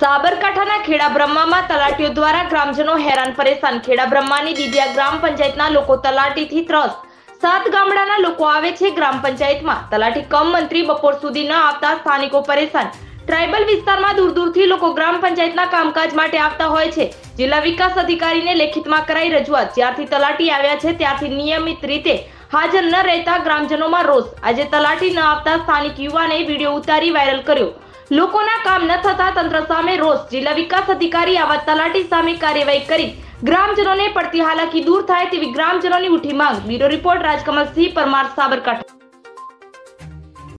સાબરકાંઠાના ખેડા બ્રહ્મામાં તલાટીઓ દ્વારા ગ્રામજનો હેરાન પરેશાન. ખેડા બ્રહ્માની દીદિયા ગ્રામ પંચાયતના લોકો તલાટીથી ત્રસ્ત. સાત ગામડાના લોકો આવે છે ગ્રામ પંચાયતમાં. તલાટી કમ મંત્રી બપોર સુધી ન આવતા સ્થાનિકો પરેશાન. ટ્રાઇબલ વિસ્તારમાં દૂર દૂરથી લોકો ગ્રામ પંચાયતના કામકાજ માટે આવતા હોય છે. જિલ્લા વિકાસ અધિકારીને લેખિતમાં કરાઈ રજૂઆત. જ્યારથી તલાટી આવ્યા છે ત્યારથી નિયમિત રીતે હાજર ન રહેતા ગ્રામજનોમાં રોષ. આજે તલાટી ન આવતા સ્થાનિક યુવાને વીડિયો ઉતારી વાયરલ કર્યો. લોકોના કામ ન થતા તંત્ર સામે રોષ. જિલ્લા વિકાસ અધિકારી આવા તલાટી સામે કાર્યવાહી કરી. ગ્રામજનોને પડતી હાલાકી દૂર થાય તેવી ગ્રામજનોની ઉઠી માંગ. Bureau report Rajkamalsinh Parmar Sabarkantha.